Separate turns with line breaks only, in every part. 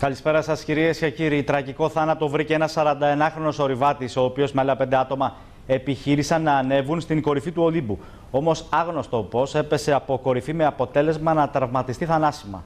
Καλησπέρα σας, κυρίες και κύριοι. Τραγικό θάνατο βρήκε ένας 41χρονος ορειβάτης, ο οποίος με άλλα πέντε άτομα επιχείρησαν να ανέβουν στην κορυφή του Ολύμπου. Όμως άγνωστο πώς έπεσε από κορυφή με αποτέλεσμα να τραυματιστεί θανάσιμα.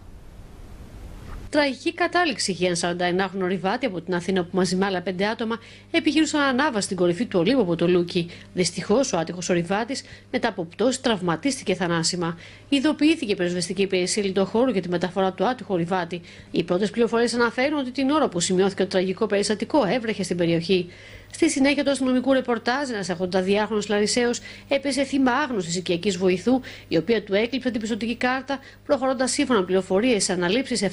Τραγική κατάληξη για ένα 41χρονο ορειβάτη από την Αθήνα που μαζί με άλλα πέντε άτομα επιχείρησαν να ανέβουν στην κορυφή του Ολύμπου από το Λούκι. Δυστυχώς ο άτυχος ορειβάτης μετά από πτώση τραυματίστηκε θανάσιμα. Ειδοποιήθηκε η πυροσβεστική υπηρεσία χώρο για τη μεταφορά του άτυχου ριβάτη. Οι πρώτες πληροφορίες αναφέρουν ότι την ώρα που σημειώθηκε το τραγικό περιστατικό έβρεχε στην περιοχή. Στη συνέχεια του αστυνομικού ρεπορτάζ, ένας 82χρονο Λαρισαίος έπεσε θύμα άγνωστη οικιακής βοηθού, η οποία του έκλειψε την πιστοτική κάρτα, προχωρώντας σύμφωνα με πληροφορίες σε αναλήψει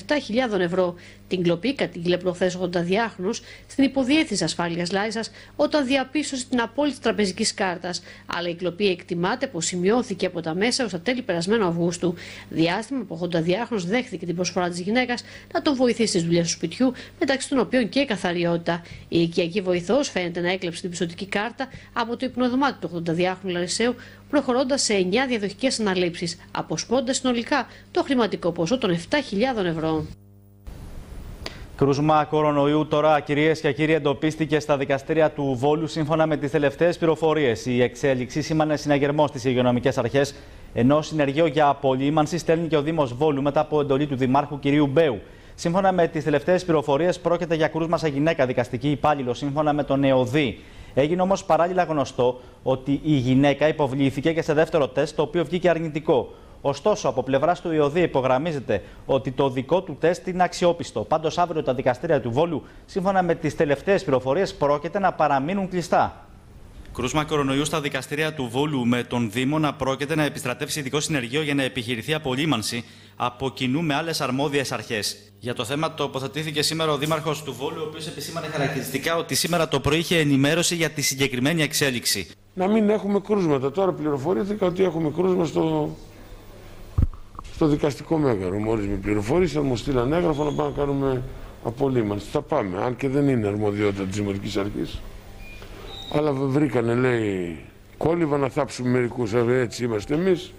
7.000 ευρώ. Την κλοπή κατήγγειλε προχθέ 82χρονο στην υποδιεύθυνση ασφάλειας Λάισα όταν διαπίστωσε την απόλυτη τραπεζική κάρτα. Αλλά η κλοπή εκτιμάται πως σημειώθηκε από τα μέσα ως τα τέλη περασμένου Αυγούστου. Διάστημα που ο 82χρονο δέχθηκε την προσφορά της γυναίκας να τον βοηθήσει στις δουλειές του σπιτιού, μεταξύ των οποίων και καθαριότητα. Η οικιακή βοηθός φαίνεται φαίνεται να έκλεψε την πιστοτική κάρτα από το υπνοδωμάτιο του 82χρονου Λαρισαίου, προχωρώντας σε 9 διαδοχικές αναλήψεις, αποσπώντας συνολικά το χρηματικό ποσό των 7.000 ευρώ.
Κρούσμα κορονοϊού τώρα, κυρίες και κύριοι, εντοπίστηκε στα δικαστήρια του Βόλου σύμφωνα με τις τελευταίες πληροφορίες. Η εξέλιξη σήμανε συναγερμό στις υγειονομικές αρχές, ενώ συνεργείο για απολύμανση στέλνει και ο Δήμος Βόλου μετά από εντολή του Δημάρχου κ. Μπέου. Σύμφωνα με τις τελευταίες πληροφορίες, πρόκειται για κρούσμα σε γυναίκα δικαστική υπάλληλο, σύμφωνα με τον ΕΟΔΗ. Έγινε όμως παράλληλα γνωστό ότι η γυναίκα υποβλήθηκε και σε δεύτερο τεστ, το οποίο βγήκε αρνητικό. Ωστόσο, από πλευράς του ΙΟΔΗ υπογραμμίζεται ότι το δικό του τεστ είναι αξιόπιστο. Πάντως, αύριο τα δικαστήρια του Βόλου, σύμφωνα με τις τελευταίες πληροφορίες, πρόκειται να παραμείνουν κλειστά. Κρούσμα κορονοϊού στα δικαστήρια του Βόλου με τον Δήμο να πρόκειται να επιστρατεύσει ειδικό συνεργείο για να επιχειρηθεί απολύμανση από κοινού με άλλες αρμόδιες αρχές. Για το θέμα τοποθετήθηκε σήμερα ο Δήμαρχος του Βόλου, ο οποίος επισήμανε χαρακτηριστικά ότι σήμερα το πρωί είχε ενημέρωση για τη συγκεκριμένη εξέλιξη.
Να μην έχουμε κρούσματα. Τώρα πληροφορήθηκα ότι έχουμε κρούσμα στο, στο δικαστικό μέγαρο. Μόλι με πληροφόρησαν, μου στείλαν έγγραφο να πάμε να κάνουμε απολύμανση. Θα πάμε, αν και δεν είναι αρμοδιότητα της Δημοτικής Αρχής. Αλλά βρήκανε, λέει, κόλληβα να θάψουμε μερικούς. Ε, έτσι είμαστε εμείς.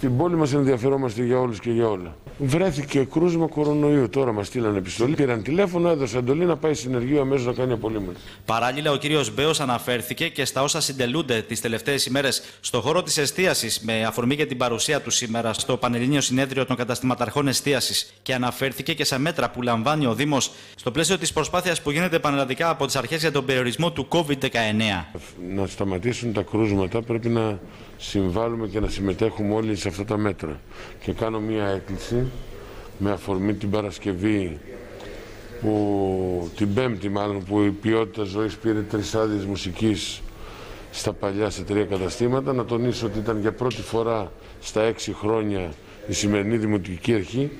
Στην πόλη μας ενδιαφερόμαστε για όλους και για όλα. Βρέθηκε κρούσμα κορονοϊού. Τώρα μας στείλαν επιστολή. Πήραν τηλέφωνο, έδωσε εντολή να πάει συνεργείο αμέσως να κάνει απολύμανση.
Παράλληλα, ο κύριος Μπέος αναφέρθηκε και στα όσα συντελούνται τις τελευταίες ημέρες στο χώρο της εστίασης, με αφορμή για την παρουσία του σήμερα στο Πανελλήνιο Συνέδριο των Καταστηματαρχών Εστίασης και αναφέρθηκε και σε μέτρα που λαμβάνει ο Δήμος στο πλαίσιο της προσπάθειας που γίνεται πανελλαδικά από τις αρχές για τον περιορισμό του COVID-19.
Να σταματήσουν τα κρούσματα πρέπει να συμβάλλουμε και να συμμετέχουμε όλοι σε αυτά τα μέτρα. Και κάνω μία έκκληση με αφορμή την Παρασκευή που την Πέμπτη μάλλον που η ποιότητα ζωής πήρε τρεις άδειες μουσικής στα παλιά σε τρία καταστήματα να τονίσω ότι ήταν για πρώτη φορά στα έξι χρόνια η σημερινή Δημοτική Αρχή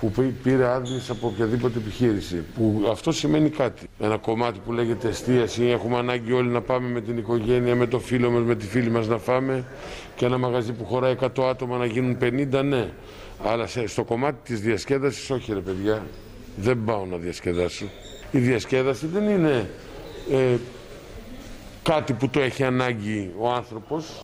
που πήρε άδειες από οποιαδήποτε επιχείρηση. Που αυτό σημαίνει κάτι. Ένα κομμάτι που λέγεται εστίαση, έχουμε ανάγκη όλοι να πάμε με την οικογένεια, με το φίλο μας, με τη φίλη μας να φάμε και ένα μαγαζί που χωράει 100 άτομα να γίνουν 50, ναι. Αλλά στο κομμάτι της διασκέδασης, όχι ρε παιδιά, δεν πάω να διασκεδάσω. Η διασκέδαση δεν είναι ε, κάτι που το έχει ανάγκη ο άνθρωπος.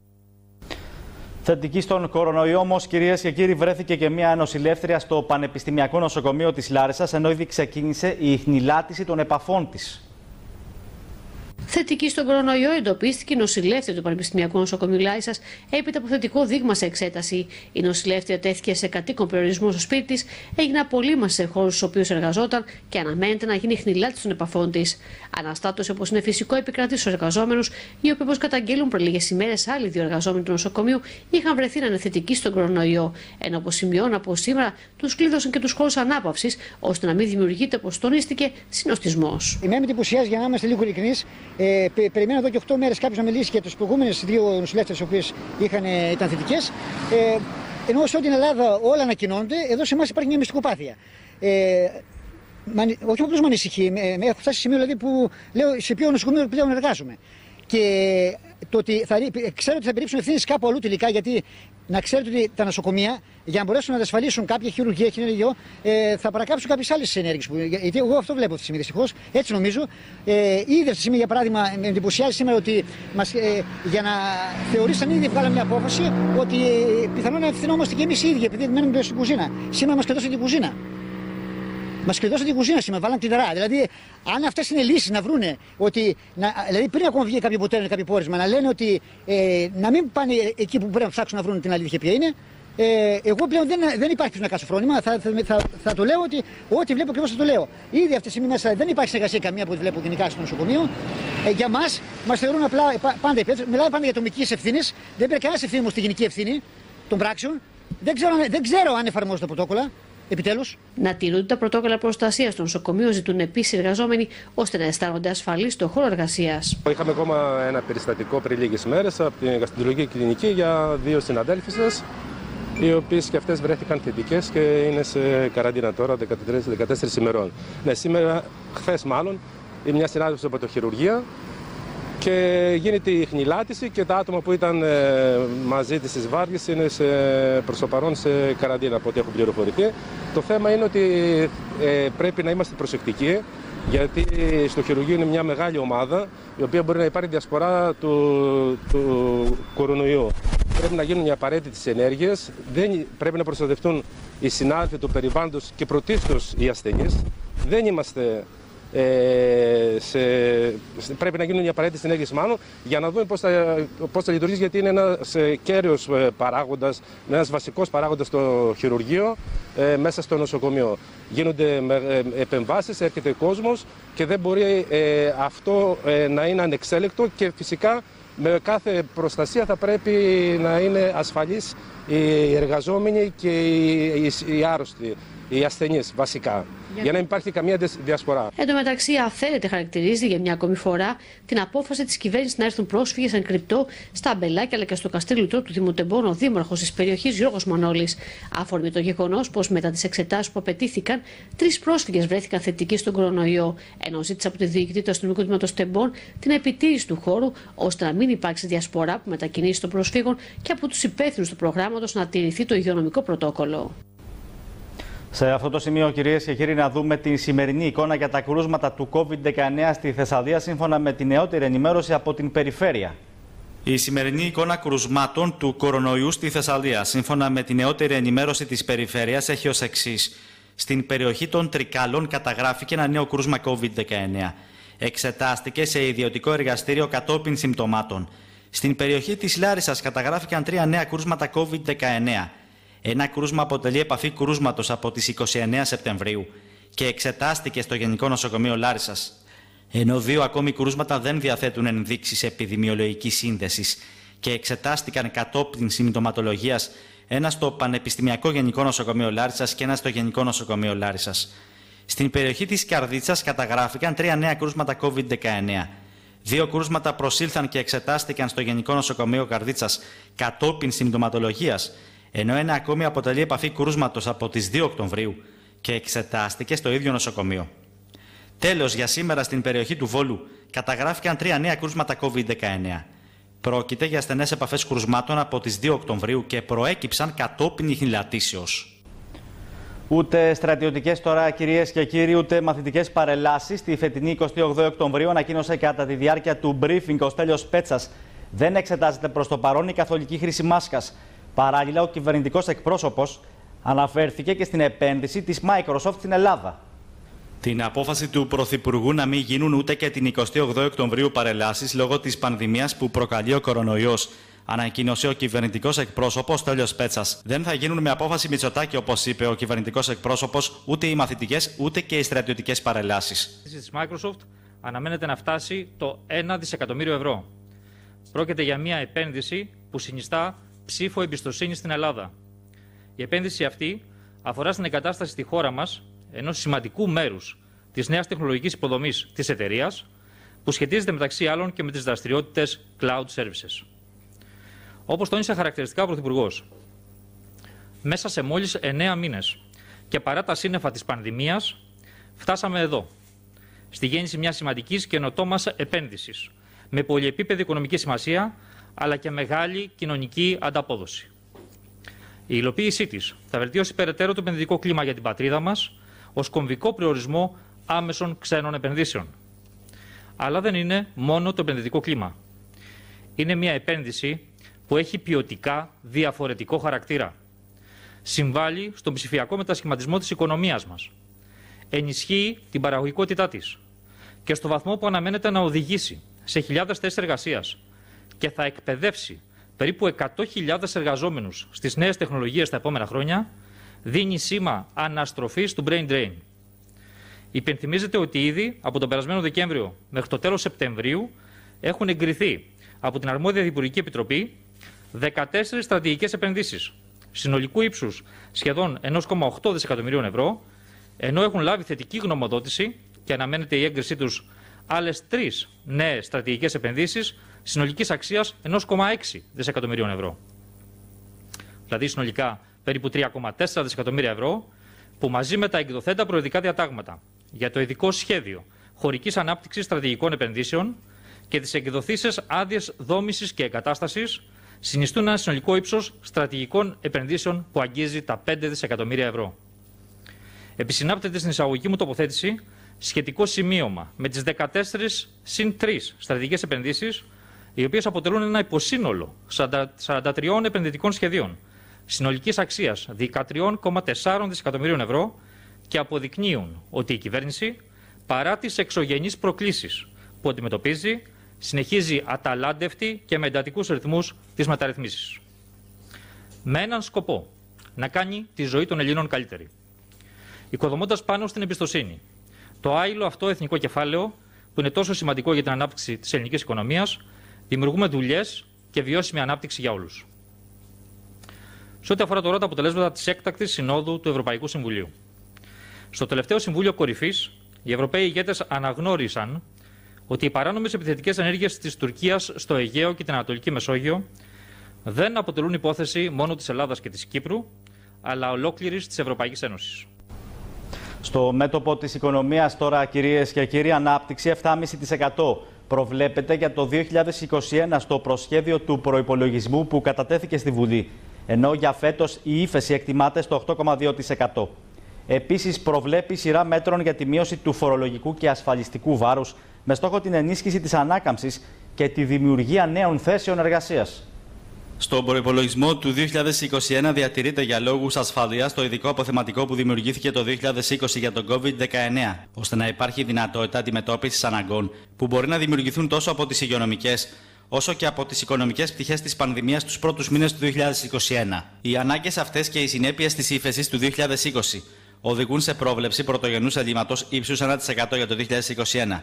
Θετική στον κορονοϊό, όμως, κυρίες και κύριοι, βρέθηκε και μία νοσηλεύτρια στο Πανεπιστημιακό Νοσοκομείο της Λάρισας, ενώ ήδη ξεκίνησε η χνηλάτιση των επαφών της.
Θετική στον κορονοϊό εντοπίστηκε η νοσηλεύτρια του Πανεπιστημιακού Νοσοκομείου Λάισα έπειτα από θετικό δείγμα σε εξέταση. Η νοσηλεύτρια τέθηκε σε κατοίκον περιορισμό στο σπίτι της, έγινε απολύμαση σε χώρους στους οποίους εργαζόταν και αναμένεται να γίνει χνηλάτη των επαφών της. Αναστάτωση όπως είναι φυσικό επικρατεί στους εργαζόμενους, οι οποίοι όπως καταγγέλουν πριν λίγες ημέρες άλλοι δύο εργαζόμενοι του νοσοκομείου είχαν βρεθεί να είναι θετικοί στον κορονοϊό. Ενώ όπως σημειώνουν από σήμερα τους κλείδωσαν και τους χώρους ανάπαυσης, ώστε να μην δημιουργείται, όπως τονίστηκε, συνοστισμός.
Η με εντυπωσιάζει για να είμαστε λίγο ειλικρινείς ε, περιμένω εδώ και 8 μέρες κάποιος να μιλήσει για τις προηγούμενες δύο νοσηλεύτρε οι οποίες ήταν θετικές. Ε, ενώ σε όλη την Ελλάδα όλα ανακοινώνονται, εδώ σε εμάς υπάρχει μια μυστικοπάθεια. Ε, όχι απλώς με ανησυχεί, έχω φτάσει σε σημείο δηλαδή που λέω σε ποιο νοσοκομείο πλέον εργάζομαι. Και το ότι θα, ξέρω ότι θα περιπτώσουν ευθύνες κάπου αλλού τελικά, γιατί να ξέρετε ότι τα νοσοκομεία για να μπορέσουν να διασφαλίσουν κάποια χειρουργία, χειρουργείο, ε, θα παρακάψουν κάποιες άλλες ενέργειες. Γιατί εγώ αυτό βλέπω αυτή τη στιγμή δυστυχώς. Έτσι νομίζω. Ε, ήδη αυτή τη στιγμή, για παράδειγμα, με εντυπωσιάζει σήμερα ότι μας, ε, για να θεωρήσαν ήδη βγάλαμε μια απόφαση ότι ε, πιθανόν να ευθυνόμαστε και εμείς οι ίδιοι, επειδή μένουμε στην κουζίνα. Σήμερα μας κρατώσαν την κουζίνα. Μας κλειδώσαν την κουζίνα σήμερα, βάλαν κλειδαρά. Δηλαδή, αν αυτές είναι λύσεις να βρούνε ότι. Να, δηλαδή, πριν ακόμα βγει κάποιο αποτέλεσμα, κάποιο πόρισμα, να λένε ότι ε, να μην πάνε εκεί που πρέπει να ψάξουν να βρουν την αλήθεια ποια είναι. Ε, εγώ πλέον δεν, δεν υπάρχει να κάτσω φρόνημα. Θα, θα, θα, θα, το λέω ότι ό,τι βλέπω ακριβώ θα το λέω. Ήδη αυτή τη στιγμή μέσα δεν υπάρχει συνεργασία καμία που βλέπω γενικά στο νοσοκομείο. Ε, για μας, μας θεωρούν απλά πάντα υπεύθυνοι. Μιλάμε πάντα για ατομικής ευθύνης. Δεν πρέπει κανένας ευθύνη όμω στη γενική ευθύνη των πράξεων. Δεν ξέρω, δεν ξέρω αν εφαρμόζονται τα πρωτόκολλα. Επιτέλους.
Να τηρούνται τα πρωτόκολλα προστασίας των νοσοκομείων, ζητούν επίσης οι εργαζόμενοι, ώστε να αισθάνονται ασφαλείς στον χώρο εργασίας.
Είχαμε ακόμα ένα περιστατικό πριν λίγες μέρες από την γαστρολογική κλινική για δύο συναδέλφου σας, οι οποίε και αυτές βρέθηκαν θετικές και είναι σε καραντίνα τώρα 13-14 ημερών. Ναι, σήμερα, χθες μάλλον, μια συνάδελφος από το χειρουργία και γίνεται η χνηλάτιση και τα άτομα που ήταν ε, μαζί της στις βάρδιες είναι σε, προς το παρόν σε καραντίνα από ό,τι έχουν πληροφορηθεί. Το θέμα είναι ότι ε, πρέπει να είμαστε προσεκτικοί γιατί στο χειρουργείο είναι μια μεγάλη ομάδα η οποία μπορεί να υπάρχει διασπορά του, του κορονοϊού. Πρέπει να γίνουν οι απαραίτητες ενέργειες. Πρέπει να προστατευτούν οι συνάδελφοι του περιβάλλοντος και πρωτίστως οι ασθενείς. Δεν είμαστε ε, σε, πρέπει να γίνουν οι απαραίτητες ενέργειε μάλλον για να δούμε πώς θα, πώς θα λειτουργήσει, γιατί είναι ένας κέριος ε, παράγοντας, ένας βασικός παράγοντας στο χειρουργείο ε, μέσα στο νοσοκομείο. Γίνονται ε, επεμβάσεις, έρχεται κόσμος και δεν μπορεί ε, αυτό να είναι ανεξέλεκτο και φυσικά με κάθε προστασία θα πρέπει να είναι ασφαλείς οι εργαζόμενοι και οι, οι άρρωστοι, οι ασθενείς βασικά για να μην υπάρχει καμία διασπορά.
Εν τω μεταξύ, αφαίρεται χαρακτηρίζει για μια ακόμη φορά την απόφαση της κυβέρνησης να έρθουν πρόσφυγες εν κρυπτό στα Αμπελάκια αλλά και στο Καστρίλου του Δήμου Τεμπών, ο δήμαρχος της περιοχής Γιώργος Μονόλη. Αφορμή το γεγονός πως μετά τις εξετάσεις που απαιτήθηκαν, τρεις πρόσφυγες βρέθηκαν θετικοί στον κορονοϊό, ενώ ζήτησε από τη διοικητή του αστυνομικού τμήματος Τεμπών την επιτήρηση του χώρου ώστε να μην υπάρξει διασπορά που μετακινήσει των προσφύγων και από τους υπεύθυνους του προγράμματος να τηρηθεί το υγειονομικό πρωτόκολλο.
Σε αυτό το σημείο, κυρίες και κύριοι, να δούμε τη σημερινή εικόνα για τα κρούσματα του COVID-19 στη Θεσσαλία, σύμφωνα με τη νεότερη ενημέρωση από την περιφέρεια. Η σημερινή εικόνα κρουσμάτων του κορονοϊού στη Θεσσαλία, σύμφωνα με τη νεότερη ενημέρωση της περιφέρειας, έχει ως εξής. Στην περιοχή των Τρικάλων καταγράφηκε ένα νέο κρούσμα COVID-19. Εξετάστηκε σε ιδιωτικό εργαστήριο κατόπιν συμπτωμάτων. Στην περιοχή της Λάρισας καταγράφηκαν τρία νέα κρούσματα COVID-19. Ένα κρούσμα αποτελεί επαφή κρούσματος από τις 29 Σεπτεμβρίου και εξετάστηκε στο Γενικό Νοσοκομείο Λάρισας. Ενώ δύο ακόμη κρούσματα δεν διαθέτουν ενδείξεις επιδημιολογικής σύνδεσης και εξετάστηκαν κατόπιν συμπτωματολογίας ένα στο Πανεπιστημιακό Γενικό Νοσοκομείο Λάρισας και ένα στο Γενικό Νοσοκομείο Λάρισας. Στην περιοχή της Καρδίτσας καταγράφηκαν τρία νέα κρούσματα COVID-19. Δύο κρούσματα προσήλθαν και εξετάστηκαν στο Γενικό Νοσοκομείο Καρδίτσας κατόπιν συμπτωματολογίας ενώ ένα ακόμη αποτελεί επαφή κρούσματος από τις 2 Οκτωβρίου και εξετάστηκε στο ίδιο νοσοκομείο. Τέλος, για σήμερα στην περιοχή του Βόλου καταγράφηκαν τρία νέα κρούσματα COVID-19. Πρόκειται για στενές επαφές κρουσμάτων από τις 2 Οκτωβρίου και προέκυψαν κατόπιν ηχνηλατήσεω. Ούτε στρατιωτικές τώρα, κυρίες και κύριοι, ούτε μαθητικές παρελάσεις. Τη φετινή 28 Οκτωβρίου ανακοίνωσε κατά τη διάρκεια του briefing ο Στέλιος Πέτσας. Δεν εξετάζεται προς το παρόν η καθολική χρήση μάσκας. Παράλληλα, ο κυβερνητικός εκπρόσωπος αναφέρθηκε και στην επένδυση της Microsoft στην Ελλάδα. Την απόφαση του Πρωθυπουργού να μην γίνουν ούτε και την 28 Οκτωβρίου παρελάσεις λόγω της πανδημίας που προκαλεί ο κορονοϊός, ανακοίνωσε ο κυβερνητικός εκπρόσωπος Τέλειος Πέτσας. Δεν θα γίνουν με απόφαση Μητσοτάκη, όπως είπε ο κυβερνητικός εκπρόσωπος, ούτε οι μαθητικές ούτε και οι στρατιωτικές παρελάσεις.
Της Microsoft αναμένεται να φτάσει το 1 δισεκατομμύριο ευρώ. Πρόκειται για μια επένδυση που συνιστά ψήφο εμπιστοσύνη στην Ελλάδα. Η επένδυση αυτή αφορά στην εγκατάσταση στη χώρα μας ενός σημαντικού μέρους της νέας τεχνολογικής υποδομής της εταιρείας, που σχετίζεται μεταξύ άλλων και με τις δραστηριότητες cloud services. Όπως τόνισε χαρακτηριστικά ο Πρωθυπουργός, μέσα σε μόλις 9 μήνες και παρά τα σύννεφα της πανδημίας, φτάσαμε εδώ, στη γέννηση μιας σημαντικής καινοτόμας επένδυσης, με πολυεπίπεδη οικονομική σημασία αλλά και μεγάλη κοινωνική ανταπόδοση. Η υλοποίησή της θα βελτιώσει περαιτέρω το επενδυτικό κλίμα για την πατρίδα μας ως κομβικό προορισμό άμεσων ξένων επενδύσεων. Αλλά δεν είναι μόνο το επενδυτικό κλίμα. Είναι μια επένδυση που έχει ποιοτικά διαφορετικό χαρακτήρα. Συμβάλλει στον ψηφιακό μετασχηματισμό της οικονομίας μας. ενισχύει την παραγωγικότητά της και στο βαθμό που αναμένεται να οδηγήσει σε χιλιάδες θέσεις εργασίας και θα εκπαιδεύσει περίπου 100.000 εργαζόμενους στις νέες τεχνολογίες τα επόμενα χρόνια, δίνει σήμα αναστροφής του brain drain. Υπενθυμίζεται ότι ήδη από τον περασμένο Δεκέμβριο μέχρι το τέλος Σεπτεμβρίου έχουν εγκριθεί από την αρμόδια Διπουργική Επιτροπή 14 στρατηγικές επενδύσεις συνολικού ύψους σχεδόν 1,8 δισεκατομμυρίων ευρώ, ενώ έχουν λάβει θετική γνωμοδότηση και αναμένεται η έγκρισή τους άλλες τρεις νέες στρατηγικές επενδύσεις συνολικής αξίας 1,6 δισεκατομμυρίων ευρώ. Δηλαδή συνολικά περίπου 3,4 δισεκατομμύρια ευρώ, που μαζί με τα εκδοθέντα προεδρικά διατάγματα για το ειδικό σχέδιο χωρικής ανάπτυξης στρατηγικών επενδύσεων και τις εκδοθήσεις άδειες δόμησης και εγκατάστασης συνιστούν ένα συνολικό ύψος στρατηγικών επενδύσεων που αγγίζει τα 5 δισεκατομμύρια ευρώ. Επισυνάπτεται στην εισαγωγική μου τοποθέτηση σχετικό σημείωμα με τις 14 συν 3 στρατηγικές επενδύσεις, οι οποίες αποτελούν ένα υποσύνολο 43 επενδυτικών σχεδίων συνολικής αξίας 13,4 δισεκατομμυρίων ευρώ και αποδεικνύουν ότι η κυβέρνηση, παρά τις εξωγενείς προκλήσεις που αντιμετωπίζει, συνεχίζει αταλάντευτη και με εντατικούς ρυθμούς τις μεταρρυθμίσεις. Με έναν σκοπό να κάνει τη ζωή των Ελλήνων καλύτερη. Οικοδομώντας πάνω στην εμπιστοσύνη το άειλο αυτό εθνικό κεφάλαιο, που είναι τόσο σημαντικό για την ανάπτυξη της ελληνικής οικονομίας, δημιουργούμε δουλειές και βιώσιμη ανάπτυξη για όλους. Σε ό,τι αφορά τώρα τα αποτελέσματα της έκτακτης Συνόδου του Ευρωπαϊκού Συμβουλίου. Στο τελευταίο Συμβούλιο Κορυφής, οι Ευρωπαίοι ηγέτες αναγνώρισαν ότι οι παράνομες επιθετικές ενέργειες της Τουρκίας στο Αιγαίο και την Ανατολική Μεσόγειο δεν αποτελούν υπόθεση μόνο της Ελλάδας και της Κύπρου, αλλά ολόκληρης της Ευρωπαϊκής Ένωσης.
Στο μέτωπο της οικονομίας τώρα, κυρίες και κύριοι, ανάπτυξη 7,5% προβλέπεται για το 2021 στο προσχέδιο του προϋπολογισμού που κατατέθηκε στη Βουλή, ενώ για φέτος η ύφεση εκτιμάται στο 8,2%. Επίσης, προβλέπει σειρά μέτρων για τη μείωση του φορολογικού και ασφαλιστικού βάρους με στόχο την ενίσχυση της ανάκαμψης και τη δημιουργία νέων θέσεων εργασίας.
Στον προπολογισμό του 2021 διατηρείται για λόγους ασφαλείας το ειδικό αποθεματικό που δημιουργήθηκε το 2020 για τον COVID-19, ώστε να υπάρχει δυνατότητα αντιμετώπισης αναγκών που μπορεί να δημιουργηθούν τόσο από τις υγειονομικές όσο και από τις οικονομικές πτυχές της πανδημίας τους πρώτους μήνες του 2021. Οι ανάγκες αυτές και οι συνέπειες της ύφεσης του 2020 οδηγούν σε πρόβλεψη πρωτογενούς ελλείμματος ύψους 1% για το 2021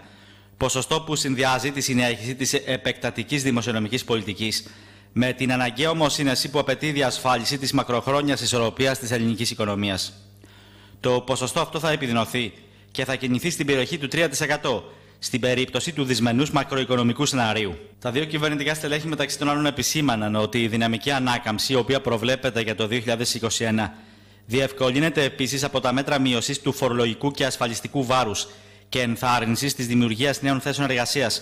ποσοστό που συνδυάζει τη συνέχιση της επεκτατικής δημοσιονομικής πολιτικής με την αναγκαία ομοσύνεση που απαιτεί η διασφάλιση της μακροχρόνιας ισορροπίας της ελληνικής οικονομίας. Το ποσοστό αυτό θα επιδεινωθεί και θα κινηθεί στην περιοχή του 3% στην περίπτωση του δυσμενούς μακροοικονομικού σενάριου. Τα δύο κυβερνητικά στελέχη μεταξύ των άλλων επισήμαναν ότι η δυναμική ανάκαμψη, η οποία προβλέπεται για το 2021, διευκολύνεται επίσης από τα μέτρα μείωσης του φορολογικού και ασφαλιστικού βάρους και ενθάρρυνσης της δημιουργίας νέων θέσεων εργασίας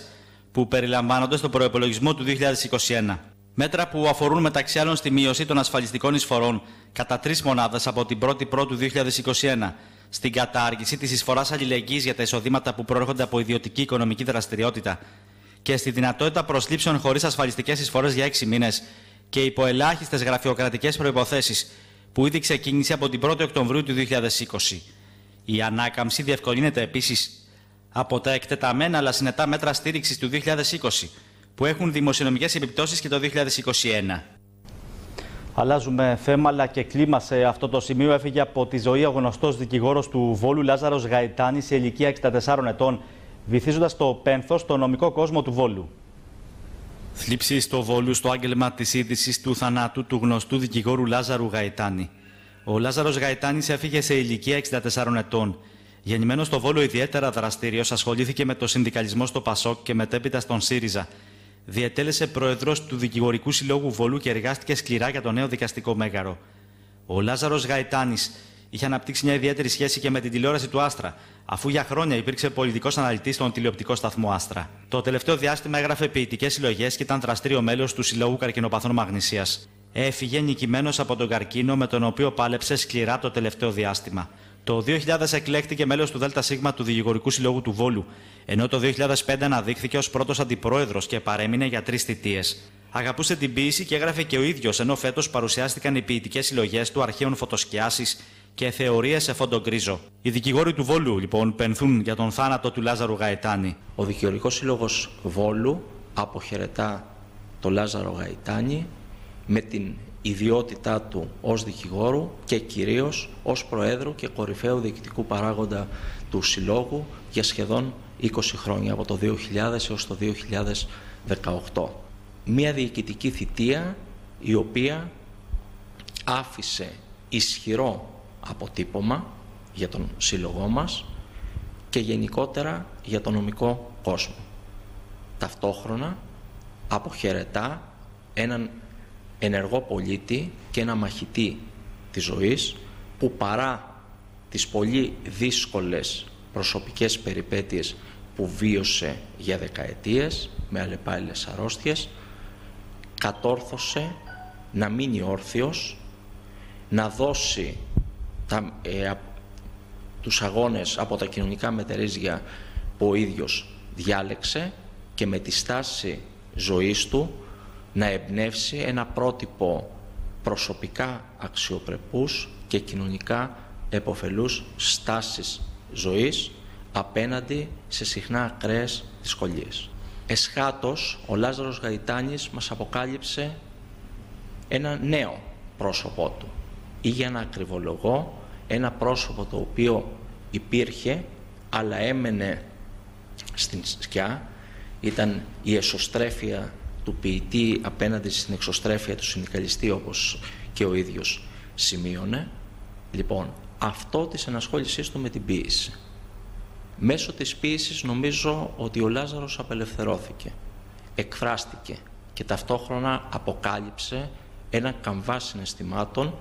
που περιλαμβάνονται στο προπολογισμό του 2021. Μέτρα που αφορούν μεταξύ άλλων στη μείωση των ασφαλιστικών εισφορών κατά τρεις μονάδες από την 1η Πρώτου 2021, στην κατάργηση της εισφοράς αλληλεγγύης για τα εισοδήματα που προέρχονται από ιδιωτική οικονομική δραστηριότητα και στη δυνατότητα προσλήψεων χωρίς ασφαλιστικές εισφορές για 6 μήνες και υπό ελάχιστες γραφειοκρατικές προποθέσει που ήδη ξεκίνησε από την 1η Οκτωβρίου του 2020. Η ανάκαμψη διευκολύνεται επίσης από τα εκτεταμένα αλλά συνετά μέτρα στήριξης του 2020 που έχουν δημοσιονομικές επιπτώσεις και το 2021.
Αλλάζουμε θέμα αλλά και κλίμα σε αυτό το σημείο. Έφυγε από τη ζωή ο γνωστός δικηγόρος του Βόλου Λάζαρος Γαϊτάνης σε ηλικία 64 ετών, βυθίζοντας το πένθος στο νομικό κόσμο του Βόλου.
Θλίψη στο Βόλου στο άγγελμα της είδησης του θανάτου του γνωστού δικηγόρου Λάζαρου Γαϊτάνη. Ο Λάζαρος Γαϊτάνης έφυγε σε ηλικία 64 ετών. Γεννημένος στο Βόλο ιδιαίτερα δραστήριος, ασχολήθηκε με το συνδικαλισμό στο Πασόκ και μετέπειτα στον ΣΥΡΙΖΑ. Διετέλεσε πρόεδρος του Δικηγορικού Συλλόγου Βολού και εργάστηκε σκληρά για το νέο δικαστικό μέγαρο. Ο Λάζαρος Γαϊτάνης είχε αναπτύξει μια ιδιαίτερη σχέση και με την τηλεόραση του Άστρα, αφού για χρόνια υπήρξε πολιτικός αναλυτής στον τηλεοπτικό σταθμό Άστρα. Το τελευταίο διάστημα έγραφε ποιητικές συλλογές και ήταν δραστήριο μέλος του Συλλόγου Καρκινοπαθών Μαγνησίας. Έφυγε νικημένος από τον καρκίνο με τον οποίο πάλεψε σκληρά το τελευταίο διάστημα. Το 2000 εκλέχθηκε μέλος του ΔΣ του Δικηγορικού Συλλόγου του Βόλου, ενώ το 2005 αναδείχθηκε ως πρώτος αντιπρόεδρος και παρέμεινε για τρεις θητείες. Αγαπούσε την ποίηση και έγραφε και ο ίδιος, ενώ φέτος παρουσιάστηκαν οι ποιητικές συλλογές του αρχαίων φωτοσκιάσει
και θεωρίες σε φοντογκρίζο. Οι δικηγόροι του Βόλου, λοιπόν, πενθούν για τον θάνατο του Λάζαρου Γαετάνη.
Ο Δικηγορικός Σύλλογος Βόλου αποχαιρετά τον Λάζαρο Γαϊτάνη με την ιδιότητά του ως δικηγόρου και κυρίως ως Προέδρου και κορυφαίου διοικητικού παράγοντα του Συλλόγου για σχεδόν 20 χρόνια, από το 2000 έως το 2018. Μία διοικητική θητεία η οποία άφησε ισχυρό αποτύπωμα για τον σύλλογό μας και γενικότερα για τον νομικό κόσμο. Ταυτόχρονα αποχαιρετά έναν ενεργό πολίτη και ένα μαχητή της ζωής που παρά τις πολύ δύσκολες προσωπικές περιπέτειες που βίωσε για δεκαετίες με αλλεπάλληλες αρρώστιες κατόρθωσε να μείνει όρθιος, να δώσει τα, ε, τους αγώνες από τα κοινωνικά μετερίζια που ο ίδιος διάλεξε και με τη στάση ζωής του να εμπνεύσει ένα πρότυπο προσωπικά αξιοπρεπούς και κοινωνικά εποφελούς στάσεις ζωής απέναντι σε συχνά ακραίες δυσκολίες. Εσχάτως, ο Λάζαρος Γαϊτάνης μας αποκάλυψε ένα νέο πρόσωπό του ή για να ακριβολογώ ένα πρόσωπο το οποίο υπήρχε αλλά έμενε στην σκιά ήταν η εσωστρέφεια του ποιητή απέναντι στην εξωστρέφεια του συνδικαλιστή όπως και ο ίδιος σημείωνε. Λοιπόν, αυτό της ενασχόλησής του με την ποίηση. Μέσω της ποίησης νομίζω ότι ο Λάζαρος απελευθερώθηκε, εκφράστηκε και ταυτόχρονα αποκάλυψε ένα καμβά συναισθημάτων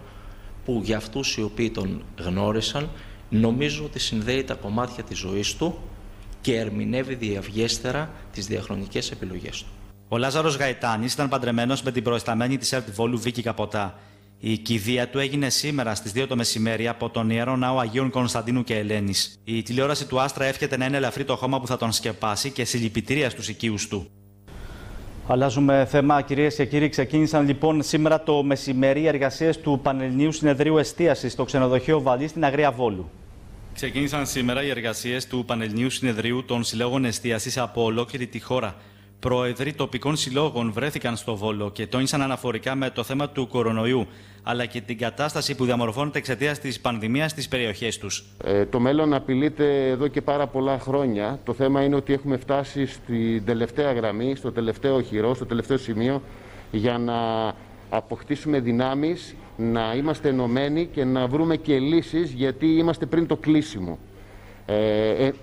που για αυτούς οι οποίοι τον γνώρισαν νομίζω ότι συνδέει τα κομμάτια της ζωής του και ερμηνεύει διαυγέστερα τις διαχρονικές επιλογές του.
Ο Λάζαρος Γαϊτάνης ήταν παντρεμένος με την προϊσταμένη της ΕΡΤ Βόλου Βίκη Καποτά. Η κηδεία του έγινε σήμερα στις 2 το μεσημέρι από τον ιερό ναό Αγίων Κωνσταντίνου και Ελένης. Η τηλεόραση του Άστρα εύχεται να είναι ελαφρύ το χώμα που θα τον σκεπάσει και συλληπιτήρια στους οικείους του.
Αλλάζουμε θέμα, κυρίες και κύριοι. Ξεκίνησαν λοιπόν σήμερα το μεσημέρι οι εργασίες του Πανελληνίου Συνεδρίου Εστίασης στο ξενοδοχείο Βαλή στην Αγρία Βόλου.
Ξεκίνησαν σήμερα οι εργασίες του Πανελληνίου Συνεδρίου των Συλλόγων Εστίασης από ολόκληρη τη χώρα. Πρόεδροι τοπικών συλλόγων βρέθηκαν στο Βόλο και τόνισαν αναφορικά με το θέμα του κορονοϊού, αλλά και την κατάσταση που διαμορφώνεται εξαιτίας της πανδημίας στις περιοχές τους.
Ε, το μέλλον απειλείται εδώ και πάρα πολλά χρόνια. Το θέμα είναι ότι έχουμε φτάσει στην τελευταία γραμμή, στο τελευταίο χειρό, στο τελευταίο σημείο για να αποκτήσουμε δυνάμεις, να είμαστε ενωμένοι και να βρούμε και λύσεις γιατί είμαστε πριν το κλείσιμο. Ε, ε,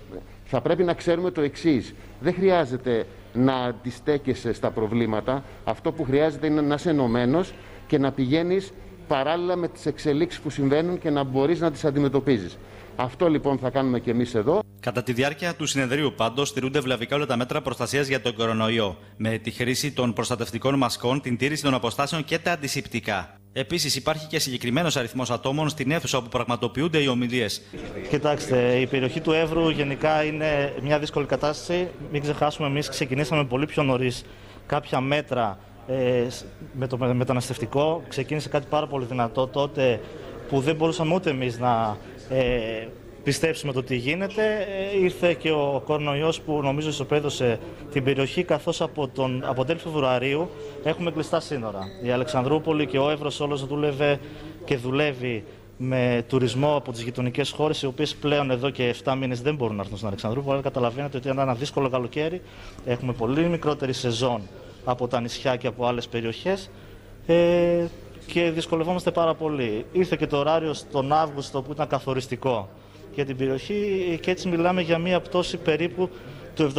θα πρέπει να ξέρουμε το εξής. Δεν χρειάζεται να αντιστέκεσαι στα προβλήματα. Αυτό που χρειάζεται είναι να είσαι ενωμένος και να πηγαίνεις παράλληλα με τις εξελίξεις που συμβαίνουν και να μπορείς να τις αντιμετωπίζεις. Αυτό λοιπόν θα κάνουμε και εμείς εδώ.
Κατά τη διάρκεια του συνεδρίου, πάντως, στηρούνται βλαβικά όλα τα μέτρα προστασίας για τον κορονοϊό, με τη χρήση των προστατευτικών μασκών, την τήρηση των αποστάσεων και τα αντισηπτικά. Επίσης, υπάρχει και συγκεκριμένος αριθμός ατόμων στην αίθουσα όπου πραγματοποιούνται οι ομιλίες.
Κοιτάξτε, η περιοχή του Εύρου γενικά είναι μια δύσκολη κατάσταση. Μην ξεχάσουμε, εμείς ξεκινήσαμε πολύ πιο νωρίς κάποια μέτρα ε, με το μεταναστευτικό. Ξεκίνησε κάτι πάρα πολύ δυνατό τότε που δεν μπορούσαμε ούτε εμείς να ε, πιστέψουμε το τι γίνεται. Ε, ήρθε και ο κορονοϊός που νομίζω ισοπαίδωσε την περιοχή καθώς από, τον, από τέλη Φεβρουαρίου έχουμε κλειστά σύνορα. Η Αλεξανδρούπολη και ο Εύρος όλος δούλευε και δουλεύει με τουρισμό από τις γειτονικές χώρες, οι οποίες πλέον εδώ και 7 μήνες δεν μπορούν να έρθουν στην Αλεξανδρούπολη. Αλλά καταλαβαίνετε ότι είναι ένα δύσκολο καλοκαίρι. Έχουμε πολύ μικρότερη σεζόν από τα νησιά και από άλλες περιοχές. Ε, και δυσκολευόμαστε πάρα πολύ. Ήρθε και το ωράριο στον Αύγουστο που ήταν καθοριστικό για την περιοχή και έτσι μιλάμε για μία πτώση περίπου του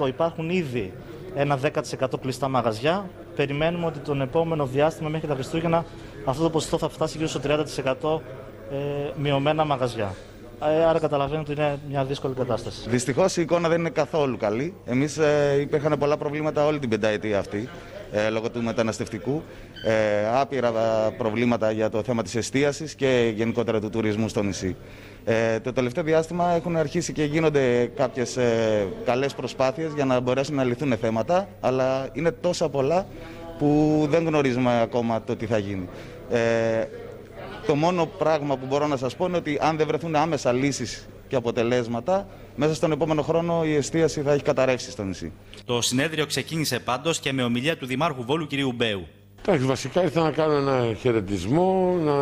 70%. Υπάρχουν ήδη ένα 10% κλειστά μαγαζιά. Περιμένουμε ότι τον επόμενο διάστημα μέχρι τα Χριστούγεννα αυτό το ποσοστό θα φτάσει γύρω στο 30% ε, μειωμένα μαγαζιά. Ε, άρα καταλαβαίνετε ότι είναι μια δύσκολη κατάσταση.
Δυστυχώς η εικόνα δεν είναι καθόλου καλή. Εμείς ε, υπήρχαν πολλά προβλήματα όλη την πενταετία αυτή ε, λόγω του μεταναστευτικού. Ε, άπειρα προβλήματα για το θέμα της εστίασης και γενικότερα του τουρισμού στο νησί. Ε, το τελευταίο διάστημα έχουν αρχίσει και γίνονται κάποιες ε, καλές προσπάθειες για να μπορέσουν να λυθούν θέματα, αλλά είναι τόσα πολλά που δεν γνωρίζουμε ακόμα το τι θα γίνει. Ε, Το μόνο πράγμα που μπορώ να σας πω είναι ότι αν δεν βρεθούν άμεσα λύσεις και αποτελέσματα, μέσα στον επόμενο χρόνο η εστίαση θα έχει καταρρεύσει στο νησί.
Το συνέδριο ξεκίνησε πάντως και με ομιλία του Δημάρχου Βόλου κ. Μπέου.
Εντάξει, βασικά ήρθα να κάνω ένα χαιρετισμό, να,